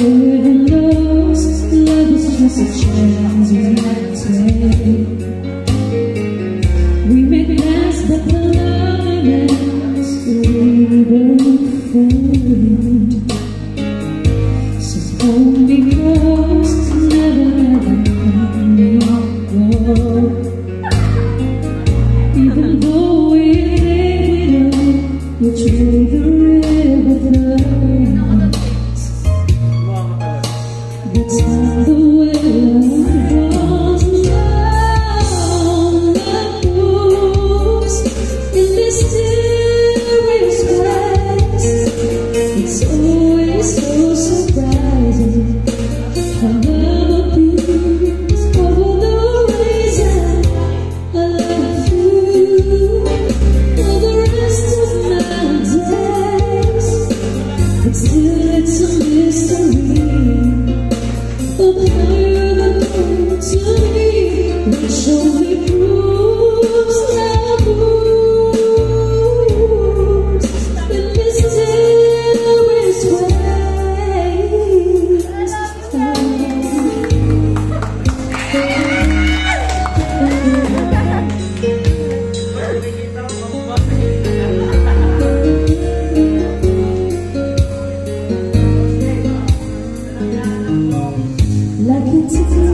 Even though love is just a chance we take We the love in us hold me It's too little to me. like a ticket.